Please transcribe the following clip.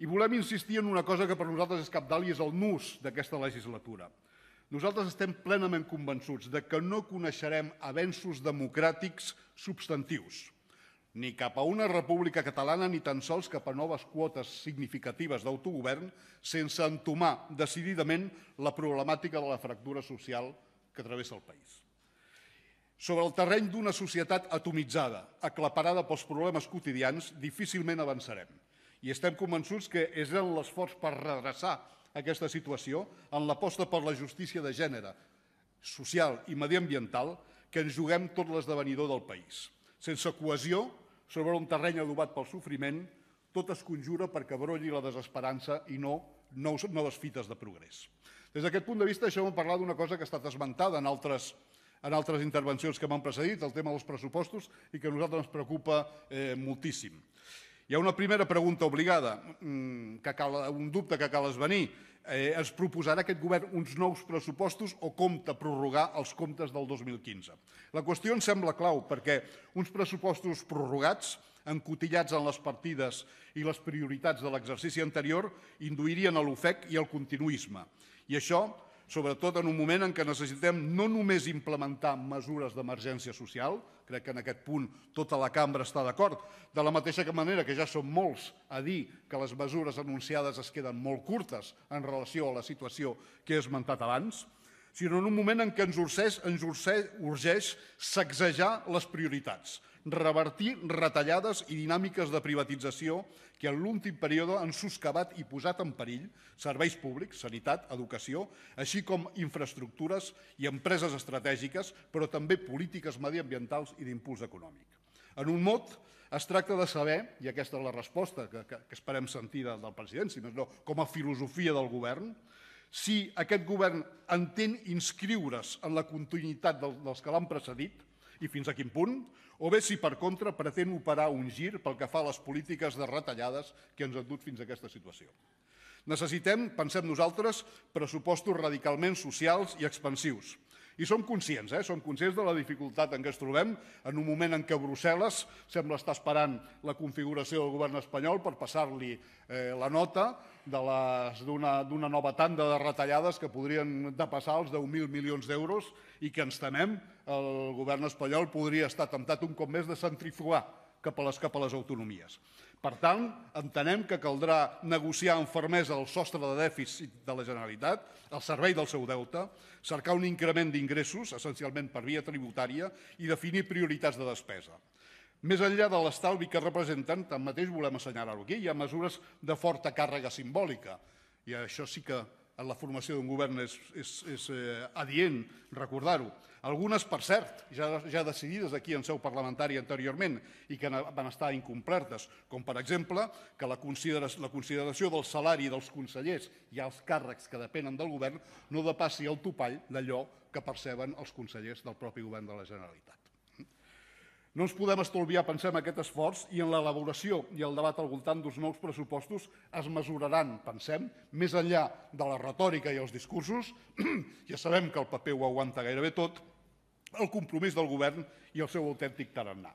I volem insistir en una cosa que per nosaltres és capdalt i és el nus d'aquesta legislatura. Nosaltres estem plenament convençuts de que no coneixerem avenços democràtics substantius, ni cap a una república catalana ni tan sols cap a noves quotes significatives d'autogovern sense entomar decididament la problemàtica de la fractura social que travessa el país. Sobre el terreny d'una societat atomitzada, aclaparada pels problemes quotidians, difícilment avançarem. I estem convençuts que és en l'esforç per redreçar aquesta situació, en l'aposta per la justícia de gènere, social i mediambiental, que ens juguem tot l'esdevenidor del país. Sense cohesió, sobre un terreny adobat pel sofriment, tot es conjura perquè brolli la desesperança i no noves fites de progrés. Des d'aquest punt de vista, deixeu-me parlar d'una cosa que ha estat esmentada en altres, en altres intervencions que m'han precedit, el tema dels pressupostos, i que a nosaltres ens preocupa eh, moltíssim. Hi ha una primera pregunta obligada, mm, que un dubte que cal esvenir. Eh, es proposarà aquest govern uns nous pressupostos o compta prorrogar els comptes del 2015? La qüestió em sembla clau perquè uns pressupostos prorrogats encotillats en les partides i les prioritats de l'exercici anterior, induirien a l'ofec i al continuisme. I això, sobretot en un moment en què necessitem no només implementar mesures d'emergència social, crec que en aquest punt tota la cambra està d'acord, de la mateixa manera que ja són molts a dir que les mesures anunciades es queden molt curtes en relació a la situació que he esmentat abans, sinó en un moment en què ens urgeix, ens urgeix sacsejar les prioritats, revertir retallades i dinàmiques de privatització que en l'últim període han soscavat i posat en perill serveis públics, sanitat, educació, així com infraestructures i empreses estratègiques, però també polítiques mediambientals i d'impuls econòmic. En un mot, es tracta de saber, i aquesta és la resposta que, que, que esperem sentir del, del president, si més no, com a filosofia del govern, si aquest govern entén inscriure's en la continuïtat dels que l'han precedit i fins a quin punt, o bé si per contra pretén operar un gir pel que fa a les polítiques de retallades que ens han dut fins a aquesta situació. Necessitem, pensem nosaltres, pressupostos radicalment socials i expansius, i som conscients, eh? som conscients de la dificultat en què ens trobem en un moment en què Brussel·les sembla estar esperant la configuració del govern espanyol per passar-li eh, la nota d'una nova tanda de retallades que podrien depassar els 10.000 milions d'euros i que ens temem el govern espanyol podria estar temptat un cop més de centrifugar cap a les, cap a les autonomies. Per tant, entenem que caldrà negociar amb fermesa el sostre de dèficit de la Generalitat, el servei del seu deute, cercar un increment d'ingressos, essencialment per via tributària, i definir prioritats de despesa. Més enllà de l'estalvi que representen, tanmateix volem assenyalar-ho aquí, hi ha mesures de forta càrrega simbòlica, i això sí que en la formació d'un govern és, és, és eh, adient recordar-ho. Algunes, per cert, ja, ja decidides aquí en seu parlamentària anteriorment i que van estar incomplertes, com per exemple que la consideració, la consideració del salari dels consellers i els càrrecs que depenen del govern no depassi el topall d'allò que perceben els consellers del propi govern de la Generalitat. No ens podem estolviar, pensem, aquest esforç i en l'elaboració i el debat al voltant dels nous pressupostos es mesuraran, pensem, més enllà de la retòrica i els discursos, ja sabem que el paper ho aguanta gairebé tot, el compromís del govern i el seu autèntic tarannà.